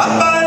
安排。